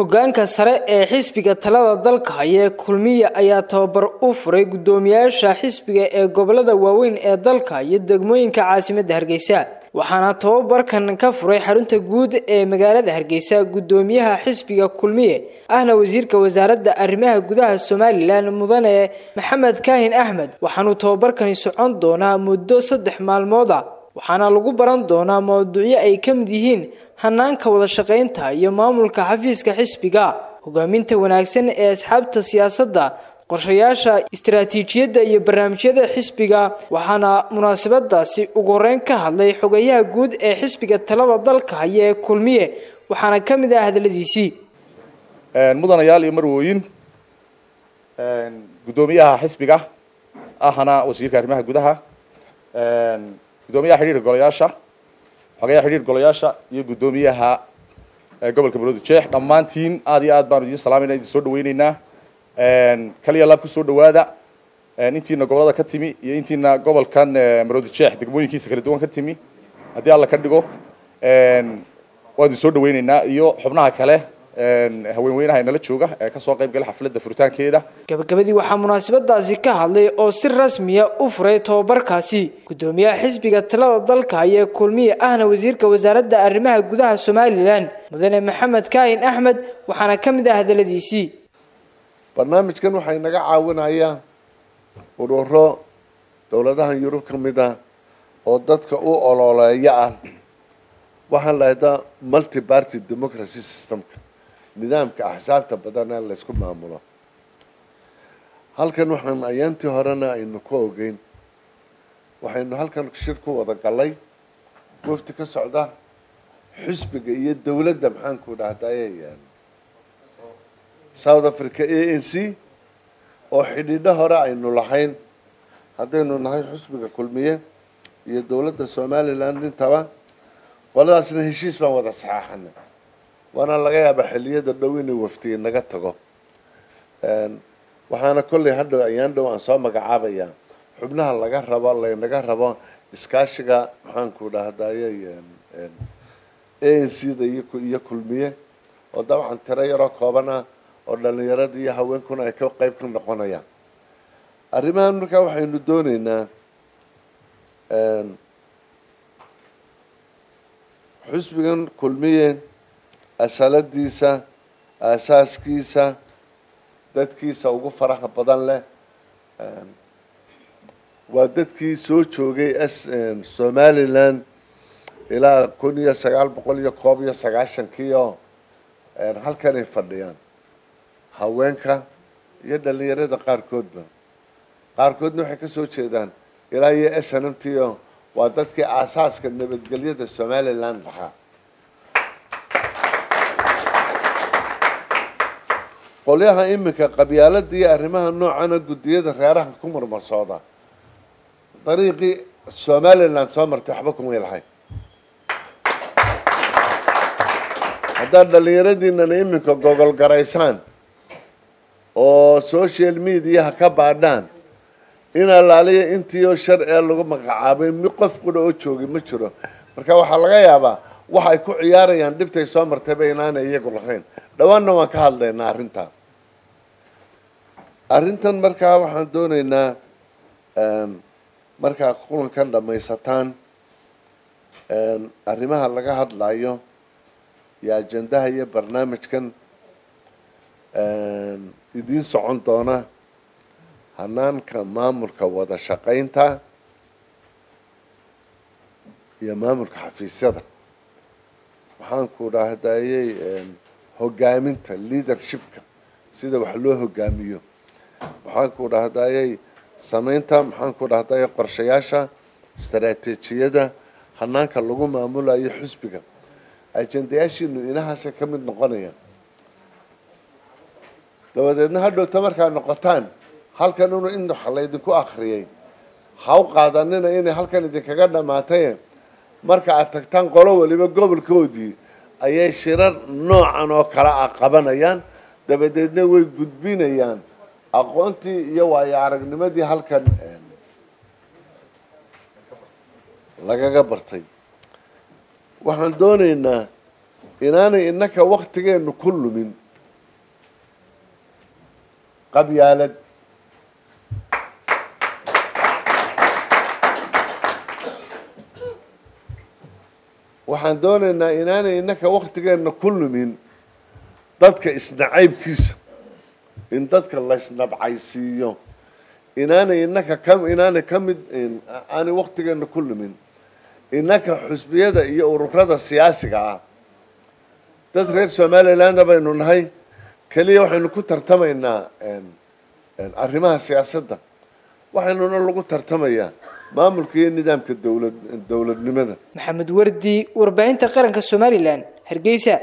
hoggaanka sare ee xisbiga talada dalka haya kulmiye ayaa tababar u furay guddoomiyaasha xisbiga ee gobollada waaweyn ee dalka iyo degmooyinka caasimadda hargeysa. Waxaana tababarkan ka furay xarunta guud ee magaalada hargeysa guddoomiyaha xisbiga kulmiye ahna wasiirka wasaaradda arrimaha gudaha somalilan mudane maxamed kaahin axmed. Waxaanuu tababarkani socon doonaa muddo saddex maalmooda waxaana lagu baran doonaa mawduucyo ay ka mid yihiin hanaanka wada shaqaynta iyo maamulka xafiiska xisbiga. Hogaaminta wanaagsan ee asxaabta siyaasadda qorshayaasha istaraatiijiyadda iyo barnaamijyada xisbiga waxaana munaasabadaasi ugu horeyn ka hadlay xogayaha guud ee xisbiga talada dalka haya ee kulmiye waxaana ka mid ah hadaladiisii. Mudanayaal iyo marwooyin guddoomiyaha xisbiga ahna wasiirka arrimaha gudaha guddoomiyaha xidhiir golayaasha xogayaha xidhiir golayaasha iyo guddoomiyaha gobolka maroodi jeex. Dhammaantiin aad iyo aad baanu idin salaamayna idin soo dhaweyneynaa. Kaliya laab ku soo dhawaada intiina gobollada ka timi iyo intiina gobolkan maroodi jeex degmooyinkiisa kala duwan ka timi haddii alla ka dhigo waa idin soo dhaweyneynaa. Iyo xubnaha kale haweenweynaha inala jooga ee ka soo qayb gala xafladda furitaankeeda. Gabagabadii waxaa munaasabadaasi ka hadlay oo si rasmiya u furay tababarkaasi guddoomiyaha xisbiga talada dalka haya ee kulmiye ahna wasiirka wasaaradda arrimaha gudaha somalilan mudane maxamed kaahin axmed waxaana ka mid ah hadaladiisii. Barnaamijkan waxay naga caawinayaa ururo dowladahan yurub ka mid ah oo dadka u ololeeya ah waxaan lahdaa multi party democracy systemka nidaamka axsaabta badan ee laysku maamulo. Halkan waxaan ayaantii horena aynu ku ogeyn. Waxaynu halkan shir ku wada galay. Wafti ka socda xisbiga iyo dowladda maxaanku dhahdaye south africa a n c oo xidhiidho hore aynu lahayn. Haddaynu nahay xisbiga kulmiye iyo dowladda somaliland intaba. Qoladaasna heshiis baan wada saxaaxana waana laga yaabaa xilliyada dhow inay waftiye naga tago. Waxaana kollay hadhow ayaan dhow aan soo magacaabayaa xubnaha laga rabo laynaga rabo iskaashiga maxaanku dhahdaye a n c da iyo kulmiye oo dabcan tiro yaroo kooban ah oo dhalinyarada iyo haweenkuna ay ka qeyb ka noqonayaan arrimahan markaa waxaynu dooneynaa xusbigan kulmiye asaladiisa aasaaskiisa dadkiisa ugu faraha badan leh. Waa dadkii soo joogay s somaliland ilaa kun iyo sagaal boqol iyo koob iyo sagaashankii oo halkanay fadhiyaan. Haweenka iyo dhalinyarada qaarkoodba qaarkoodna waxay ka soo jeedaan. Ilaa iyo s n m t waa dadkii aasaaska nabadgelyada somaliland lahaa qolyaha iminka qabyaalada iyo arrimaha noocana guddiyada reeraha ku marmarsooda. Dariiqii somaliland soo martay waxba kumay lahayn haddaad dhalinyaradiinana iminka gogol garaysaan oo social mediaha ka baadhaan in allaaliya intii oo shar ee lagu magacaabay mi qof qudha oo joogay ma jiro. Marka waxaa laga yaabaa waxay ku ciyaarayaan dhibtay soo martayba inaanay iyagu lahayn. Dhawaanna waan ka hadlaynaa arrintaa arrintan markaa waxaan dooneynaa markaa kulankan dhamaysataan arrimaha laga hadlayo iyo ajendaha iyo barnaamijkan idiin socon doona hanaanka maamulka wada shaqaynta iyo maamulka xafiisyada waxaanku dhahdayey hogaaminta leadershipka sida wax loo hogaamiyo. Waxaanku dhahdayey sameynta maxaanku dhahdaye qorshayaasha istaraatiijiyada hanaanka lagu maamulayo xusbiga ajendayaashiinu inahaasay ka mid noqonayaan. Dabadeedna hadhowta markaa noqotaan halkan inu in wax laydinku akriyay ha u qaadanina inay halkan idinkaga dhamaatay marka aad tagtaan qolo waliba gobolkoodii ayay shirar noocan oo kale ah qabanayaan. Dabadeedna way gudbinayaan. Aqoontii iyo waayo aragnimadii halkan lagaga bartay. Waxaan doonaynaa inaanay innaka waktigeenu ku lumin. Qabyaalad. Waxaan doonaynaa inaanay innaka waktigeenna ku lumin dadka isnacaybkiisa. In dadka laysnabcaysiiyo inaanay innaka ka inaanay ka mid aanay waktigeenna ku lumin. Innaka xusbiyada iyo ururada siyaasiga ah. Dad reer somalilandna baynu nahay. Keliya waxaynu ku tartamaynaa arrimaha siyaasadda. Waxaynuna lagu tartamayaa maamulka iyo nidaamka dowlad dowladnimada. Maxamed wardi warbaahinta qaranka somalilan hargeysa